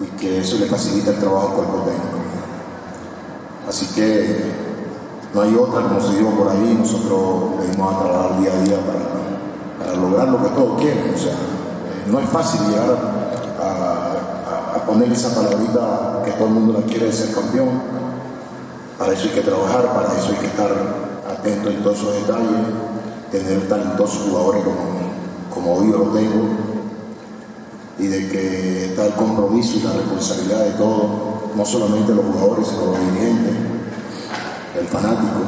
y que eso le facilita el trabajo al cuerpo técnico. Así que no hay otra, como se dijo por ahí, nosotros venimos a trabajar día a día para, lograr lo que todos quieren. O sea, no es fácil llegar a, a, poner esa palabrita que todo el mundo la quiere de ser campeón. Para eso hay que trabajar, para eso hay que estar atento en todos esos detalles, tener talentosos jugadores como, como hoy yo lo tengo, y de que está el compromiso y la responsabilidad de todos, no solamente los jugadores, sino los dirigentes, el fanático,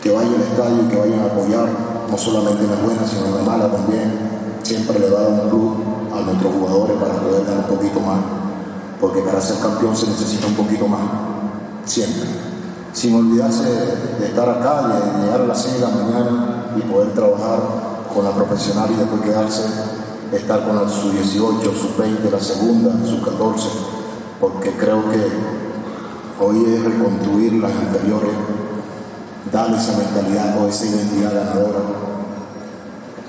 que vayan al estadio y que vayan a apoyar, no solamente en las buenas, sino en las malas también, siempre le va a dar un plus a nuestros jugadores para poder dar un poquito más, porque para ser campeón se necesita un poquito más, siempre. Sin olvidarse de estar acá, de llegar a las 6 de la mañana y poder trabajar con la profesional y después quedarse estar con la sub-18, sub-20, la segunda, sub-14, porque creo que hoy es reconstruir las inferiores, darle esa mentalidad o esa identidad ganadora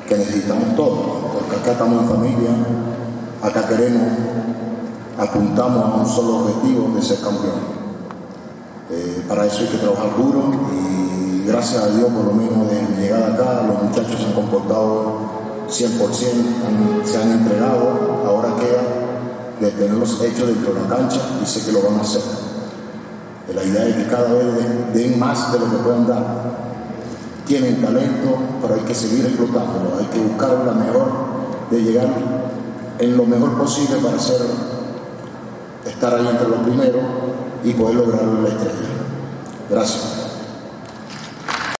que necesitamos todos, porque acá estamos en familia, acá queremos, apuntamos a un solo objetivo de ser campeón. Eh, para eso hay que trabajar duro y gracias a Dios por lo menos de mi llegada acá los muchachos se han comportado 100% se han entregado, ahora queda de tenerlos hechos dentro de la cancha y sé que lo van a hacer. La idea es que cada vez den, más de lo que puedan dar. Tienen talento, pero hay que seguir explotándolo, hay que buscar la mejor de llegar en lo mejor posible para hacer, estar ahí entre los primeros y poder lograr la estrella. Gracias.